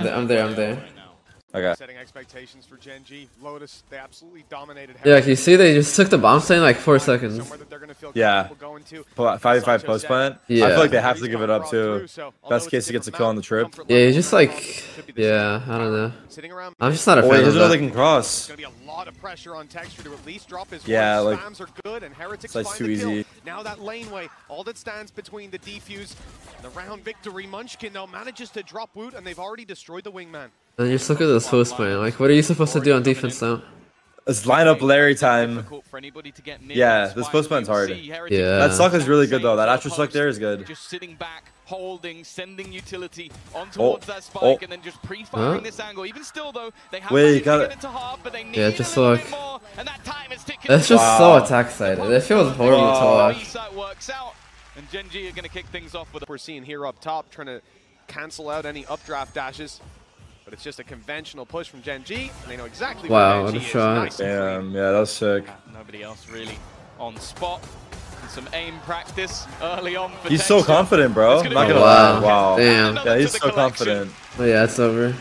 I'm there. I'm there. I'm. Okay. Setting expectations for Gen G. Lotus, they absolutely dominated. Yeah, can you see they just took the bomb site like four seconds. Somewhere that they're gonna feel Yeah. comfortable going to. Five five Sancho post said, plant. I Yeah. feel like they have to give it up too. Through, so although Best it's case, he gets a different kill on the map, trip. comfort Yeah, level he's just around like, could be the yeah, same. I don't know. Sitting around I'm just not a wait, fan of doesn't know they that. can cross. It's gonna be a lot of pressure on Texture to at least drop his Yeah, one. like- Spams are good, and Heretics It's, like, find too the kill. easy. Now that laneway, all that stands between the defuse and the round victory. Munchkin though manages to drop Woot, and they've already destroyed the wingman. And just look at this host plan. Like, what are you supposed to do on defense now? It's line up Larry time. For anybody to get near Yeah, this this fight. post plan's hard. Yeah. That suck is really good though. That Same Astro Select there is good. Just sitting back, holding, sending utility on Oh, towards that spike, oh. and then just pre-firing Huh? this angle. Even still, though, they have Wait, managed got to it. get into half, but they need Yeah, just little look. bit more, and that time is ticking. That's just Wow. so attack sided. It feels horrible Wow. to watch. Reset works out, and Gen G are going to kick things off with a We're seeing here up top trying to cancel out any updraft dashes. But it's just a conventional push from Gen G, and they know exactly Wow, where what Gen a G is. shot. Nice. Damn, yeah, that was sick. Nobody else really on spot. And some aim practice early on for He's so confident, bro. I'm not gonna a lie. Wow. Wow. Damn. Yeah, he's so collection. confident. Oh yeah, it's over.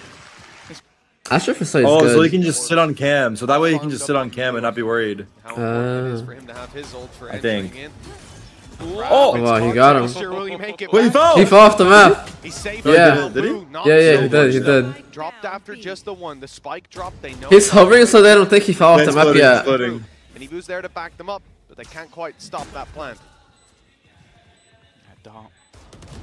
Astra for site is Oh, good. so he can just sit on cam. So that way he can just sit on cam and not be worried. How important it is Uh, for him to have his ult for I think. In. Oh! Oh, wow, he got him. Texture, he Wait, he fell! He fell off the map. He's safe. Yeah. Did he? Boo, not Yeah, yeah, he did. He did. Dropped after just the one. The spike dropped. They know. He's hovering, so they don't think he fell off the map floating, yet. he's. And he was there to back them up, but they can't quite stop that plan.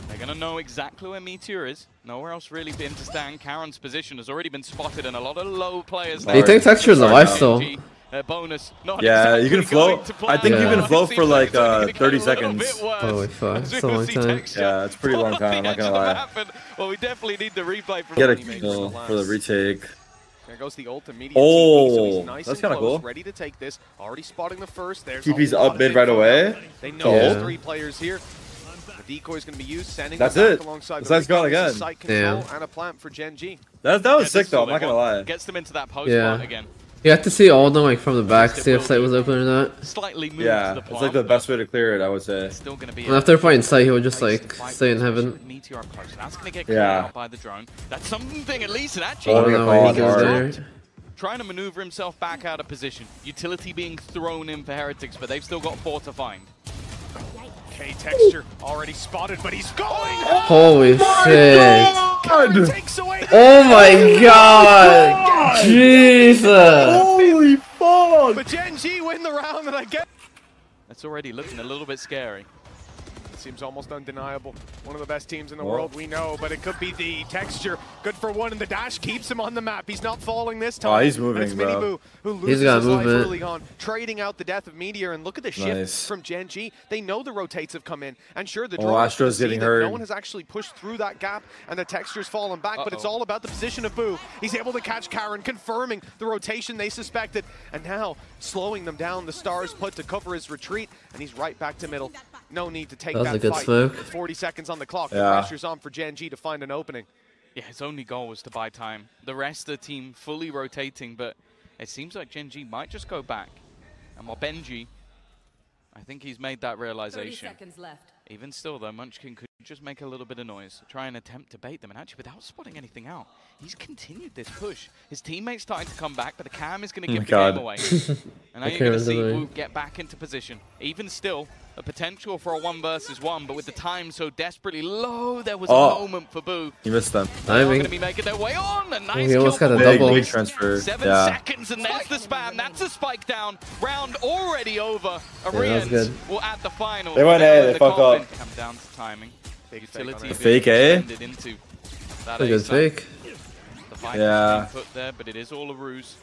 They're going to know exactly where Meteor is. Nowhere else really been to stand. Karon's position has already been spotted, and a lot of low players. Do you think Texture's Sorry, alive no. uh, bonus. Not Yeah, you can float. I think plan. you can float for, like, uh, 30 a little bit seconds. Holy fuck, as that's we a long time. Yeah, it's a pretty long time, I'm not gonna edge of the lie. map, and- Well, we definitely need the replay from Get a when he makes kill for the retake. There goes the ult immediate Oh, TP, so nice that's and kinda cool. Ready to take this. Already spotting the first. There's TP's up mid right away. They know Yeah. three players here. The decoy is going to be used, sending That's it. alongside The the site's gone recon. This is again. Site control Damn. and a plant for Gen G. That, that was Yeah, sick though, I'm not gonna lie. Gets them into that post Yeah. again. You have to see all of them like from the back, see if site was open or not. Slightly moved Yeah, to the it's like the best way to clear it, I would say. Still going to be And after fighting site, he would just like stay in heaven. Meteor up close. That's going to get Yeah. out by the drone. That's something at least. And I actually, don't Holding know a why he goes there. trying to maneuver himself back out of position. Utility being thrown in for Heretics, but they've still got four to find. K texture already spotted, but he's going. Holy shit. Karon takes away. Oh my god! Jesus! Holy fuck! But Gen G win the round, and I get. That's already looking a little bit scary. Seems almost undeniable. One of the best teams in the world, we know, but it could be the texture. Good for one, and the dash keeps him on the map. He's not falling this time. Oh, he's moving, it's bro. Miniboo who loses got his life movement. early on, trading out the death of Meteor. And look at the shift Nice. from Gen G. They know the rotates have come in, and sure, the Oh, Astra's getting hurt. No one has actually pushed through that gap, and the texture's fallen back. But it's all about the position of Boo. He's able to catch Karon, confirming the rotation they suspected, and now slowing them down. The stars put to cover his retreat, and he's right back to middle. No need to take That was that a good fight. smoke. 40 seconds on the clock. The pressure's on for Gen G to find an opening. Yeah, his only goal was to buy time. The rest of the team fully rotating, but it seems like Gen G might just go back. And while Benji, I think he's made that realization. 30 realization. seconds left. Even still, though, Munchkin could just make a little bit of noise, try and attempt to bait them, and actually, without spotting anything out, he's continued this push. His teammates starting to come back, but the cam is going to Oh give my the God. game away. and now The you're going to see. Wu get back into position. Even still, a potential for a one versus one, but with the time so desperately low, there was Oh. a moment for Boo. You missed them. They are going Timing. to be making their way on. A nice he almost got a for Big, double. big transfer. Seven Yeah. seconds, and there's the spam. That's a spike down. Round already over. was Arians good. will add the final. They went A, in they the fuck up. Come down to timing. Big fake on Utility it. being Fake eh? A? into that A good fake. The Yeah. put there, but it is all a ruse.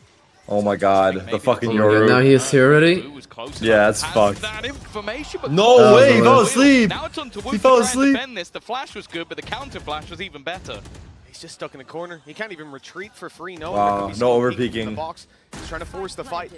Oh my god, the fucking Oh my god, now he is here already? Blue was close Yeah, enough. that's fucked. That information, but No That way, he fell asleep. Now it's on to Wu He fell asleep. The flash was good, but the counter flash was even better. He's just stuck in the corner. He can't even retreat for free. No, Wow, there could be no someone peeking overpeaking. The box. He's trying to force the fight.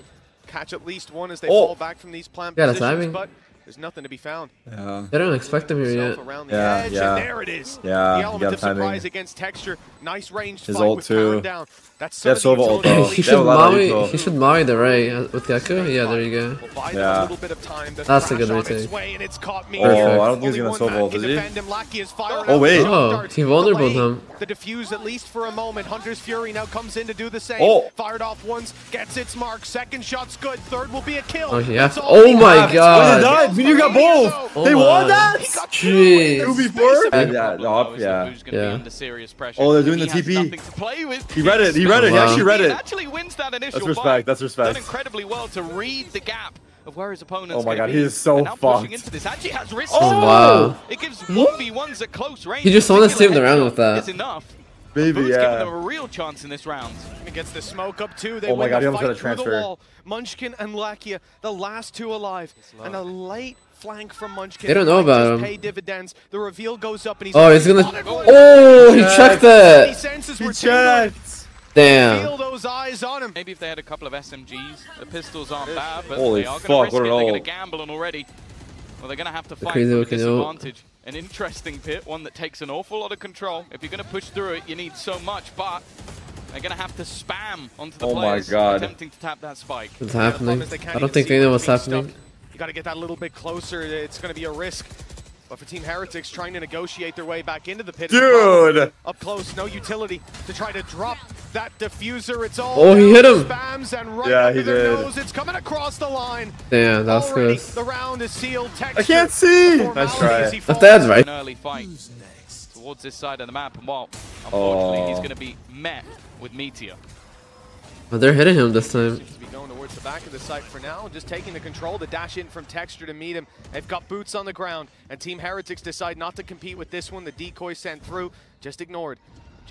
Catch at least one as they Oh. fall back from these plant Yeah, the positions, timing. but there's nothing to be found. Yeah. They don't expect him here yet. around the Yeah, edge, yeah. and there it is. Yeah, the element of timing. surprise against texture. Nice ranged His fight ult with too. Down. That's Yeah, some of the Sova ult though. He should have a lot of Maui. He should Maui the Ray uh, with Gekko. Yeah, there you go. Will buy them Yeah. a little bit of time. The That's a good on retake. way, and it's caught me. Oh, I don't think he's gonna one ult, is he? defend him. Lakia is firing Oh, wait. Oh, darts. he vulnerable him. The diffuse at least for a moment. Hunter's Fury now comes in to do the same. Oh. Fired off once, gets its mark. Second shot's good. Third will be a kill. Oh, yeah. That's all Oh my has. God. They died. Meteor got both. Oh they my. won that. He got Jeez. two. Two before? Yeah, The yeah, up, yeah. that Boo's gonna Yeah. be under serious pressure. Oh, they're doing the TP. nothing to play with. He read it. He read it. He actually read He it. actually wins that initial That's respect, that's respect. Done incredibly well to read the gap of where his opponent's Oh my God, be. he is so and fucked. into this. Actually has risk. Oh, oh wow. It gives hmm? 1v1s at close range. He just won us Singular team around headshot with that. Is enough. Maybe, Boo's giving them a real chance in this round. He gets the smoke up too. They Oh my win God, the he almost fight got a through the transfer. wall. Munchkin and Lakia, the last two alive, and a late flank from Munchkin. They don't know about him. Pay dividends. The reveal goes up, and he's. Oh, he's gonna. on. Oh, he Check. checked He it. senses He checked. Damn. Feel those eyes on him. Maybe if they had a couple of SMGs, the pistols aren't bad, but Holy they are fuck, going to risk what it. They're going to gamble, and already, well, they're going to have to fight crazy from a disadvantage. An interesting pit, one that takes an awful lot of control. If you're going to push through it, you need so much, but they're going to have to spam onto the Oh my God. attempting to tap that spike. What's happening? is I don't think see they know what's what's being happening. stuffed. You got to get that a little bit closer. It's going to be a risk. But for Team Heretics trying to negotiate their way back into the pit. Dude. Up close, no utility to try to drop that diffuser. It's all Oh, he hit him. Spams and right Yeah, under he did. nose. It's coming across the line. Damn, that's was Already, close. the round is sealed. Texture. I can't see. Nice try. If that's right. An early fight towards this side of the map, and well, unfortunately, he's Oh. going to be met with Meteor. But they're hitting him this time. Seems to be going towards the back of the site for now, just taking the control. The dash in from Texture to meet him. They've got boots on the ground, and Team Heretics decide not to compete with this one. The decoy sent through, just ignored.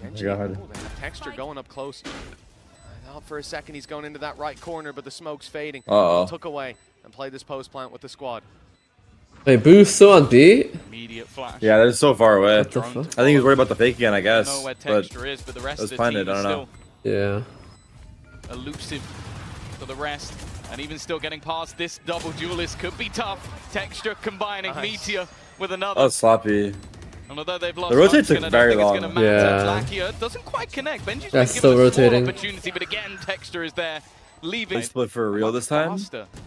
Gen G, God. oh, they have Texture going up close. Now for a second, he's going into that right corner, but the smoke's fading. Uh-oh. Took away and played this post plant with the squad. Wait, Boo's still on B? Immediate flash. Yeah, they're so far away. What the I think he's worried about the fake again, I guess. know where But Texture is, but the rest was of the planted, team I don't know. still Yeah. elusive for the rest. And even still getting past this double duelist could be tough. Texture combining Nice. Meteor with another. oh, sloppy. And although they've lost The rotate Munchkin, took I don't very think it's long. gonna matter. Yeah. Lakia doesn't quite connect. Benji's That's still a rotating. opportunity, but again, Texture is there, leaving. They split for real this time.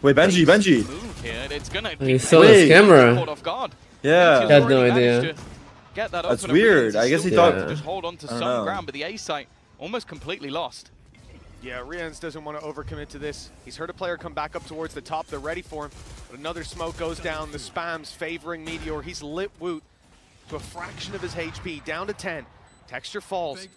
Wait, Benji, Pace Benji. Move here. It's gonna He be saw his camera. Caught off guard. Yeah. Meteor's Had no idea. Get that That's weird. I guess he still thought- able to just hold on to some know. ground, but the A site almost completely lost. Yeah, Rians doesn't want to overcommit to this. He's heard a player come back up towards the top. They're ready for him. But another smoke goes down. The spams favoring Meteor. He's lit Woot to a fraction of his HP, down to 10. Texture falls.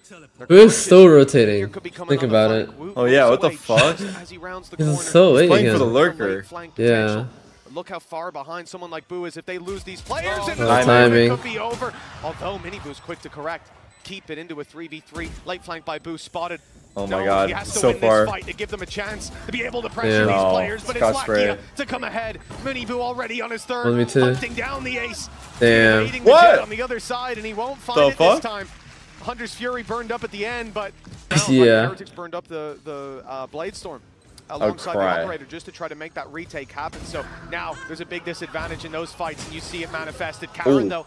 They're still rotating. Meteor could be coming Think about it. Oh, yeah, what the fuck? just As he rounds the This is so late playing for the lurker. flank Yeah. Look how far behind someone like Boo is. If they lose these players, Oh, and no the timing. could be over. Although Mini Boo's quick to correct, keep it into a 3v3. Late flank by Boo spotted. Oh my No, God, he has to so win far. this fight to give them a chance to be able to pressure Yeah. these players. But it's Scott Lakia to come ahead. Mini Boo already on his third, 1v2. hunting down the ace. Damn. Evading the What? on the other side, and he won't find The it fuck? this time. Hunter's Fury burned up at the end, but now Yeah. Heretics burned up the the uh, Blade Storm alongside the operator just to try to make that retake happen. So now there's a big disadvantage in those fights, and you see it manifested. Karon Ooh. though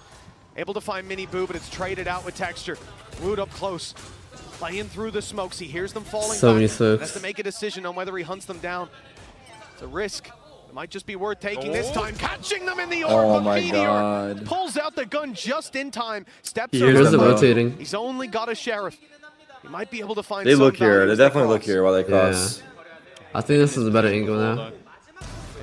able to find Mini Boo, but it's traded out with texture. Wood up close. Playing through the smokes, he hears them falling So back. many smokes. Has to make a decision on whether he hunts them down. It's a risk. It might just be worth taking this Oh. time. Catching them in the orb, Oh my Meteor God. pulls out the gun just in time. Steps He hears the them, rotating. He's only got a sheriff. He might be able to find They some look here. They as definitely look here while they Yeah. cross. I think this is a better angle now.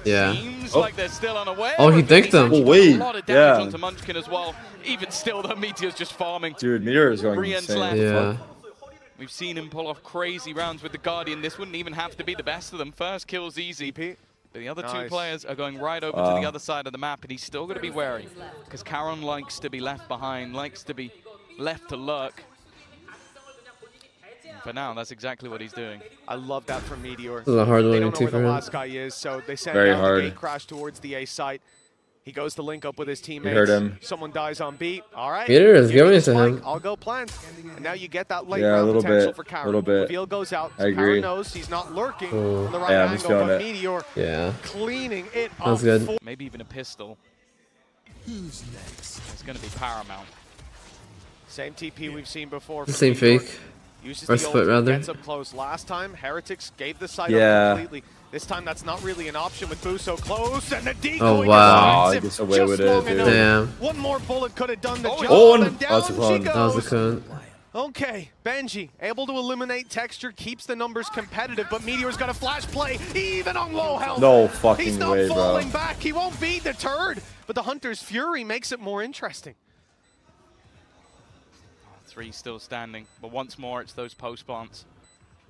Yeah. Seems Oh. like they're still unaware. Oh, he of it. dinked He's Oh, wait. done A lot of damage Yeah. onto Munchkin as well. Even still, the Meteor's just farming. Dude, Meteor is going Brienne's insane. left. Yeah. We've seen him pull off crazy rounds with the Guardian. This wouldn't even have to be the best of them. First kill's easy. Pete. But the other two players are going right over to the ah. other side of the map, and he's still going to be wary. Because Karon likes to be left behind, likes to be left to lurk. And for now, that's exactly what he's doing. I love that from Meteor. This is a hard They one don't know too where for the him. last guy is, so they send Very down hard. the gate crash towards the A site. He goes to link up with his teammates. heard him. Someone dies on beat. All right. Peter is give me giving the it to him. I'll go plant. And now you get that late Yeah, a round little potential bit, for Karon. little bit. Reveal goes out. I agree. Karon knows he's not lurking Ooh. on the right Yeah, I'm just angle, feeling but it. Meteor Yeah. cleaning it Sounds up. good. Maybe even a pistol. Who's next? It's going to be paramount. Same TP we've seen before. The same Meteor. fake. Uses Or the split, ult, rather. Gets up close. Last time, Heretics gave the site Yeah. up completely. This time, that's not really an option with Boo so close, and the decoy Oh, gets wow. defensive Oh, he gets away just with it, long dude. enough. Damn. One more bullet could have done the Oh, job, oh, and- and down that's a she clone. goes. That was a. Okay, Benji, able to eliminate Texture, keeps the numbers competitive, but Meteor's got a flash play, even on low health. No fucking He's not way, bro. falling back. He won't be deterred, but the Hunter's Fury makes it more interesting. Three still standing, but once more it's those post plants.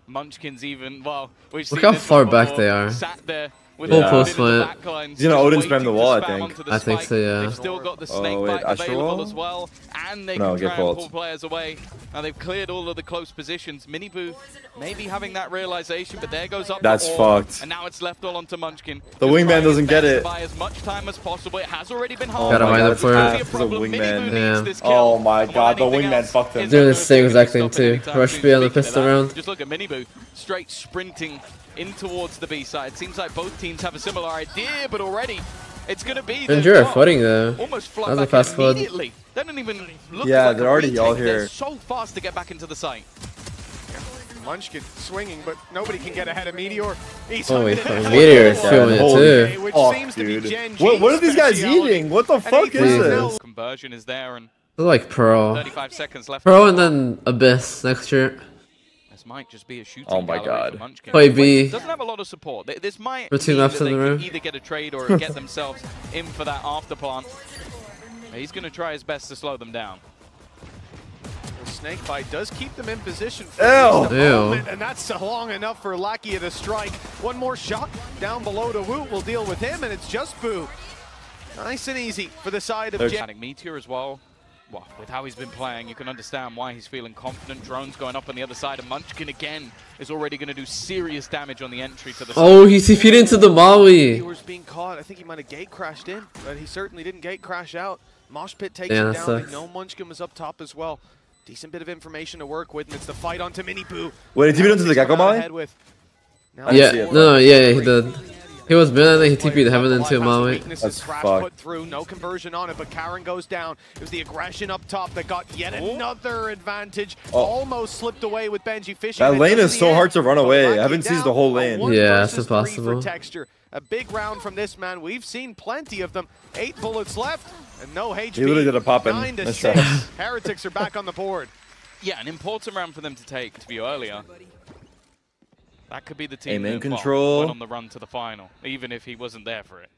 Munchkins even, well, we've Look how far back they are. Sat there with Full post foot in the plant. back He's gonna Odin waiting spam the wall, I think. onto the I think so, yeah. They've still got the Oh, snake wait, bite available as well, and they No, can get try and fault. pull players away. Now they've cleared all of the close positions. Miniboo maybe having that realization, but there goes up. That's orb, fucked. And now it's left all onto Munchkin. The wingman doesn't get it. Buy as much time as possible. It has already been Oh. Gotta my mind god, it for half it. is wingman. Yeah. Oh my god, the wingman fucked him. Doing the same exact thing too. Rush B on the pistol round. Just look at Miniboo, straight sprinting in towards the B side. It seems like both teams have a similar idea, but already it's going to be. the- Endure footing though. Almost fly That was a fast flood. They don't even look Yeah, like they're already all retake. They're here. so fast to get back into the site. Munchkin swinging, but nobody can get ahead of Meteor. He's Oh, wait, hunted. Meteor is Yeah, feeling it too. Which Fuck, seems to be dude. Gen What, what are these guys eating? What the fuck is plays this? Conversion is there, and They're like Pro. 35 seconds left. Pro and then Abyss next year. This might just be a shooting Oh my God. for Munchkin. Play B. Doesn't have a lot of support. This might For two mean laps that in the can row. either get a trade or get themselves in for that after plant. He's going to try his best to slow them down. The snake bite does keep them in position for Ew. just Ew. moment, and that's long enough for Lakia to strike. One more shot down below to Woot. We'll deal with him, and it's just Boo. Nice and easy for the side of There's- Gen. Meteor as well. Well, with how he's been playing, you can understand why he's feeling confident. Drones going up on the other side, and Munchkin again is already going to do serious damage on the entry to the Oh, he CP'd into the Maui. Viewers being caught. I think he might have gate crashed in, but he certainly didn't gate crash out. Mosh Pit takes Yeah, him down. sucks. They know Munchkin was up top as well. Decent bit of information to work with, and it's the fight onto Mini Boo. Wait, did he beat him the Gekko come out with- Now Yeah, no, no, yeah, he did. He was better than then he TP'd heaven into a Maui. Weakness That's is Crash fucked. put through, no conversion on it, but Karon goes down. It was the aggression up top that got yet another advantage. Oh. Almost slipped away with benjyfishy. That lane is so the hard to run away. I Lakia haven't seized the whole a lane. Yeah, it's versus impossible. Texture. A big round from this man. We've seen plenty of them. Eight bullets left and no HP. He literally did a pop in. Nine to That's six. Heretics are back on the board. Yeah, an important round for them to take, to view earlier. That could be the team in control. went on the run to the final, even if he wasn't there for it.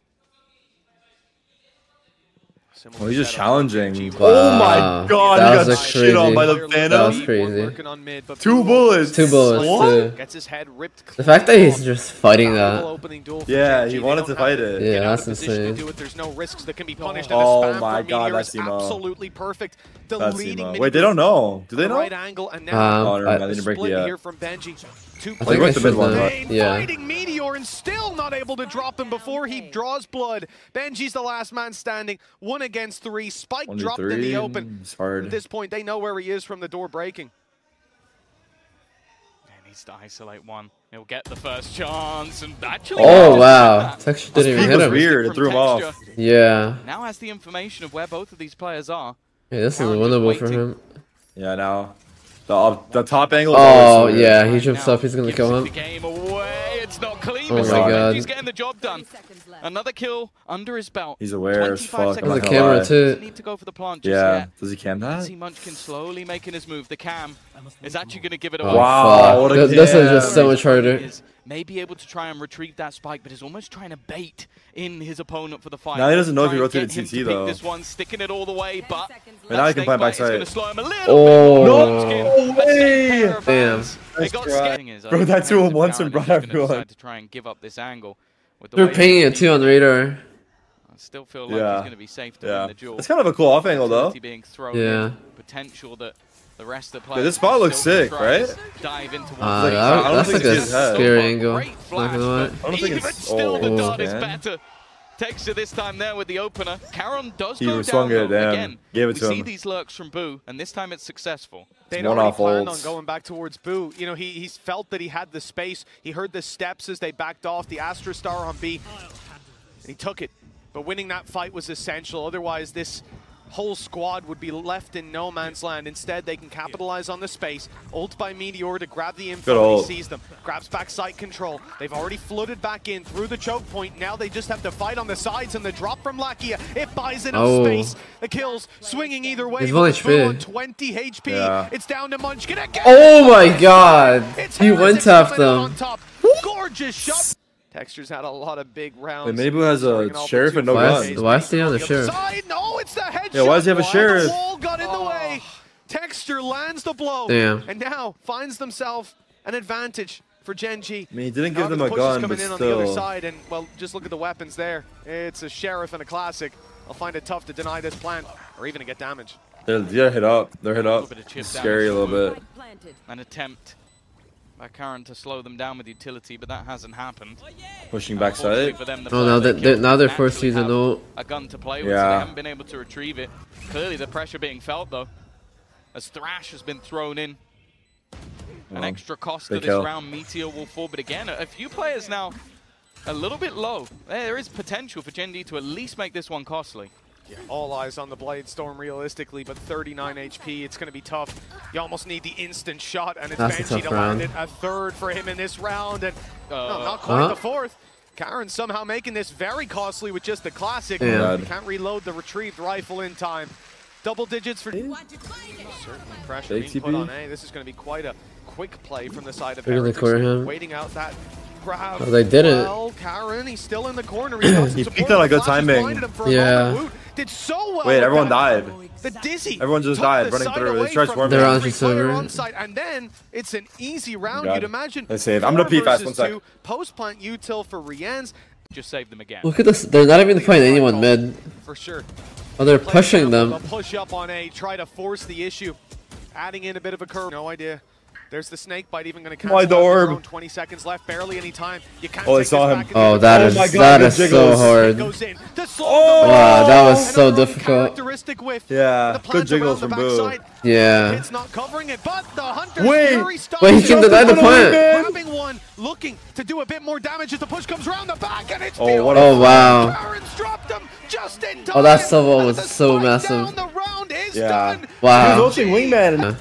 Similar Oh, he's just setup. challenging. G- Oh Wow. my god, That he got a shit on crazy- by the That was crazy. Working on mid, but Two bullets. Two bullets What? too. Gets his head ripped. The fact that he's just fighting that. opening duel for Yeah, he wanted to fight it. Yeah, get out of that's position insane. do it. There's no risks that can be punished. Oh and the spam my God, Meteor that's is emo. absolutely perfect. That's Deleting emo. Wait, they don't know. Do they know? Right angle, and now Um, Oh, never mind. I- They didn't break split the here from Benji. Two I think went I to should mid one, know. Yeah. Fighting Meteor and still not able to drop him before he draws blood. Benji's the last man standing. One against three. Spike One v dropped in the open. It's At this point, they know where he is from the door breaking. He needs to isolate one. He'll get the first chance, and actually. Oh wow, that. Texture didn't even hit him. weird. It threw him off. Yeah. Now has the information of where both of these players are. Yeah, this is Karon winnable for him. Yeah, now. The, up, the top angle Oh yeah, he jumps now, up. He's gonna gives kill him. The game away. It's not clean. Oh but my God. He's getting the job done. Another kill under his belt. He's aware as 25 fuck. seconds I'm There's a not left. gonna camera too. Need to go for the plant just Yeah. yet. Does he cam that? See Munchkin slowly making his move. The cam is actually going to give it away. Wow, what a Th- This is just so much harder. Is maybe able to try and retrieve that spike, but is almost trying to bait in his opponent for the fight. Now he doesn't know if he and rotated get CT though. This one, sticking it all the way, but And now he can that plant snake bite is backside. going to slow him a little Oh. No a steady pair of Damn. Nice got try. scared. Is, I Bro, think that two at once and brought everyone. to try and give up this angle. With the They're way pinging it too on the radar. I still feel like Yeah. he's going to be safe to Yeah. win the duel. It's kind of a cool off angle though. Being thrown Yeah. potential that the rest of the Yeah, players this spot looks sick, right? and Dive into one Uh, that- I don't that's think like it's a his head. scary angle. Great Not flash, gonna I don't think even it's- still, the oh, dart is man. better. Texture this time there with the opener. Karon does He go swung down it, though. damn. Again, Gave it we to see him. these lurks from Boo, and this time it's successful. They'd one already off planned on going back towards Boo. You know, he, he's felt that he had the space. He heard the steps as they backed off the Astra Star on B. He took it. But winning that fight was essential. Otherwise, this whole squad would be left in no man's land. Instead, they can capitalize on the space. Ult by Meteor to grab the info. He sees them. Grabs back site control. They've already flooded back in through the choke point. Now they just have to fight on the sides and the drop from Lakia. It buys enough Oh. space. The kills swinging either way. He's but one HP. on 20 HP. Yeah. It's down to Munchkin again. Oh my god! It's He went after them. top. Gorgeous shot. Texture's had a lot of big rounds. Wait, maybe has a Bringing all sheriff and no Why gun. is, why is he on the other sheriff? Side. No, it's the headshot. Yeah, why does he have a Why? sheriff? The wall got in the ah. way. Texture lands the blow. Damn. And now finds themselves an advantage for Gen G. I mean, he didn't give them the a push is gun, coming but in on the other still. side, and well, just look at the weapons there. It's a sheriff and a classic. I'll find it tough to deny this plant, or even to get damage. They're, they're hit up. They're hit up. little bit It's scary a little bit. An attempt by Karon to slow them down with utility, but that hasn't happened. Pushing Unfortunately backside. for them, the Oh, player now they that- killed now they're didn't forced to actually a no- gun to play with, so Yeah. they haven't been able to retrieve it. Clearly, the pressure being felt though, as Thrash has been thrown in. An Oh, extra cost big to this kill. round. Meteor will fall, but again, a, a few players now a little bit low. There is potential for Gen D to at least make this one costly. All eyes on the Blade Storm realistically, but 39 HP, it's going to be tough. You almost need the instant shot, and it's That's a Benji tough to land it. A third for him in this round, and no, Uh, not quite Huh? the fourth. Karon somehow making this very costly with just the classic. Yeah. Can't reload the retrieved rifle in time. Double digits for certainly pressure Big being put on A. This is going to be quite a quick play from the side of They're gonna Heretics. him. Waiting out that grab. Oh, they did it. well, Karon, he's still in the corner. He, got some He support, peeked on a the good timing. blinded him Yeah. Moment. Did so well. Wait, everyone died. The dizzy. Everyone just died the running through. They away tried from swarming. They're on to silver. site, and then it's an easy round. God. You'd imagine. Let's save. I'm gonna four pee fast, versus one sec. Post plant util for Rian's Just save them again. Look at this. They're not even playing anyone mid. for sure. Oh, they're pushing them. They'll push up on A, try to force the issue, adding in a bit of a curve. No idea. There's the snake bite, even going to Why cancel the orb? 20 seconds left, barely any time. You can't Oh, I take saw this him. back Oh, the that other is oh my direction. God, that so hard. Goes in. The Oh! Wow, that was so difficult. Characteristic whiff. Yeah, The good jiggles around from the Boo. Yeah. It's not covering it, but the hunter Wait. Fury stops Wait, he it. can deny the plant. Grabbing one, looking to do a bit more damage as the push comes around the back, and it's Oh, what a- Oh, wow. Karon's dropped him just in time. Oh, that solo And was so massive. The round is Yeah. done. Wow. He was ulting wingman.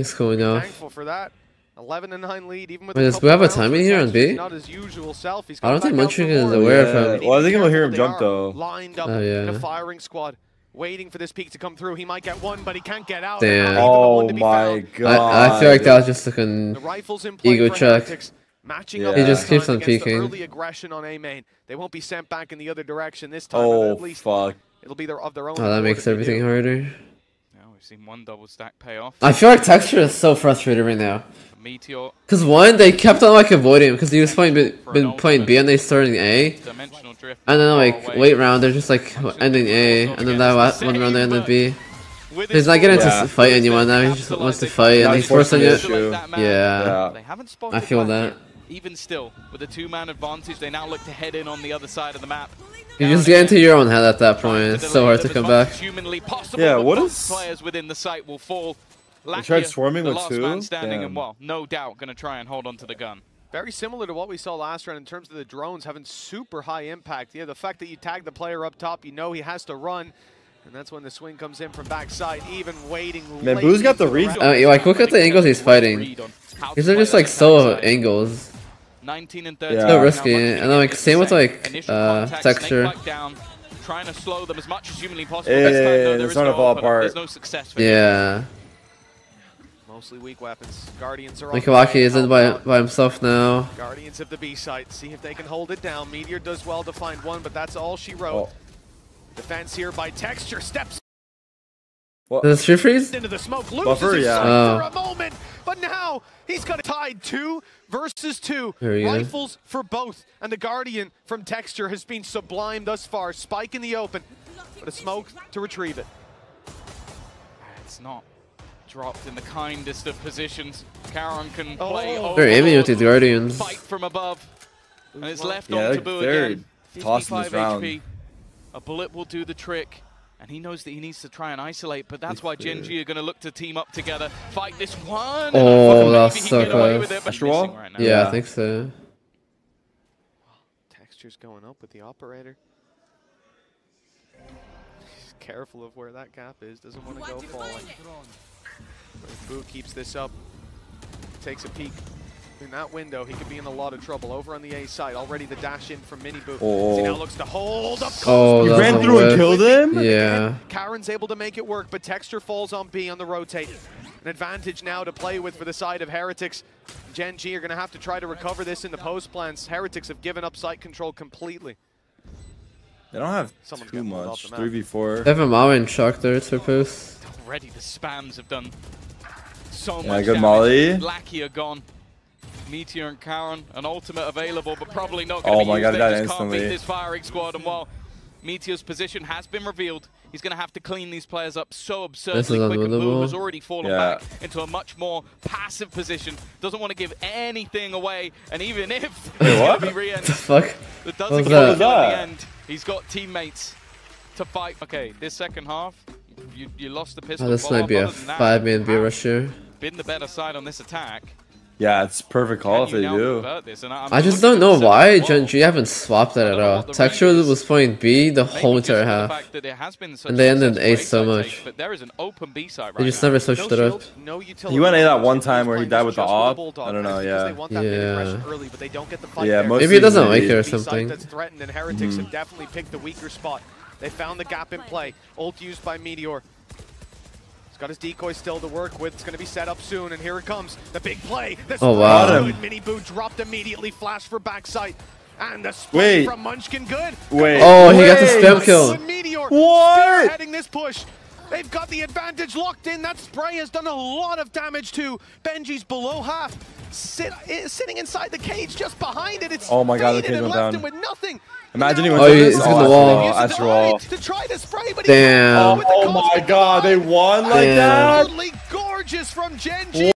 Yeah. He's cooling off. Thankful for that. 11 and 9 lead, even with Wait, a does couple have a timing here on Texture, B? Not his usual self. He's I don't think back Munchkin is more. aware of Yeah. him. Well, I think I'm gonna hear him They jump though. Lined up Oh, in a firing squad, waiting for this peak to come through. He might get one, but he can't get out. Damn. Not even the one Oh to be my found. god. I, I feel like that was just a con- The rifles in play Ego check. Heretics, matching Yeah. up He just keeps on against the peeking. Early aggression on A main. They won't be sent back in the other direction this time. Oh at least fuck. it'll be their, of their own. Oh, that makes if they everything do. harder. Now we've seen one double stack pay off. I feel like Texture is so frustrated right now. Meteor Cause one, they kept on like avoiding him because he was playing B- been playing B and they starting A, dimensional drift. and then like away. late round they're just like ending A, and then that la- one round they ended B. He's not getting Yeah. to fight anyone now. He just wants to fight, and he's he's forcing forcing it. Yeah. Yeah. They haven't spotted I feel Black that. Yet. Even still, with a two-man advantage, they now look to head in on the other side of the map. You just get into your own head at that point. It's so hard to come back. Humanly possible, Yeah, what is... what players within the site will fall. They tried Lakia, swarming the with last two? man standing, Damn. and well, no doubt, going to try and hold on to the gun. Very similar to what we saw last round in terms of the drones having super high impact. Yeah, the fact that you tag the player up top, you know he has to run. And that's when the swing comes in from backside, even waiting. Man, Boo's got the read. Uh, like, look at the angles he's fighting. Read on how to These are just like so angles. 19 and 30. Yeah. So risky, Munchkin and then like same with like uh texture. down, trying to slow them as much as humanly possible. Hey, This time, though, it's there is starting to no fall apart. There's no success for him. Yeah, Mostly weak weapons. Guardians are Mikawaki on the is in by by himself now. Guardians of the B site. See if they can hold it down. Meteor does well to find one, but that's all she wrote. Oh. Defense here by Texture. Steps What? Does it freeze? into the smoke. Loses Buffer, yeah. Oh. for a oh. moment, but now he's got it tied two versus two. Very good. Rifles for both, and the Guardian from Texture has been sublime thus far. Spike in the open, but a smoke to retrieve it. It's not dropped in the kindest of positions. Karon can Oh. play over They're aiming with the Guardians. Fight from above. And it's left Yeah, on Taboo again. tossing this 55 round. HP. A bullet will do the trick. And he knows that he needs to try and isolate, but that's why Gen G are going to look to team up together, fight this one. Oh, Maybe that's he so close. it, but Extra missing wall? right. Yeah, Yeah. I think so. Texture's going up with the operator. He's careful of where that gap is. Doesn't want to go falling. Boo keeps this up. Takes a peek in that window. He could be in a lot of trouble. Over on the A side, already the dash in from Mini Boo. Oh. He now looks to hold up. Oh, He ran through and killed him? Yeah. Karon's able to make it work, but Texture falls on B on the rotate. An advantage now to play with for the side of Heretics. Gen G are going to have to try to recover this in the post plans. Heretics have given up site control completely. They don't have Someone's too much. off the map. 3v4. They have a Mao in shock there, it's post. Already the spams have done so Yeah, much good damage. molly. Lackey are gone. Meteor and Karon, an ultimate available, but probably not Oh going to my be God, used. that They just can't beat this firing squad. And while Meteor's position has been revealed, he's going to have to clean these players up so absurdly This is quick. And Boom has already fallen Yeah. back into a much more passive position. Doesn't want to give anything away. And even if Wait, it's what? going to be re-end, Fuck. that doesn't was get a that? kill at the end. He's got teammates to fight. Okay, this second half, you, you lost the pistol. Oh, this follow-up. might be a Other than that, five man B have rusher. Been the better side on this attack. Yeah, it's perfect call if you they do. this? And I'm I just don't know why seven Gen G haven't swapped that at all. what the Texture is. was playing B the Maybe whole entire half. fact that it has been such And they ended A A so much. take, But there is an open B side right They just now. never switched no it up. shield, no utility. He went A that one time where he died with the just op. Bulldog, I don't know, yeah. They want that mid Yeah. early, but they don't get the fight Yeah, most Maybe he doesn't like it or something. That's threatened, and Heretics have mm-hmm. definitely picked the weaker spot. They found the gap in play. Ult used by Meteor. He's got his decoy still to work with. It's going to be set up soon, and here it comes. The big play. The Oh, spray wow. is Got good. Mini Boo dropped immediately. Flash for backside. And the spray from Munchkin good. Wait. Oh, he got the Wait. spam kill. Meteor What? spearheading this push. They've got the advantage locked in. That spray has done a lot of damage to Benji's below half. Sit, eh, sitting inside the cage just behind it. It's Oh my God, the faded cage and went left down. him with nothing. Imagine he Now went Oh, to this. it's the wall. It That's raw. hide, To try to spray, but he Damn. with Oh my god, they won like Damn. that? Absolutely gorgeous from Gen G.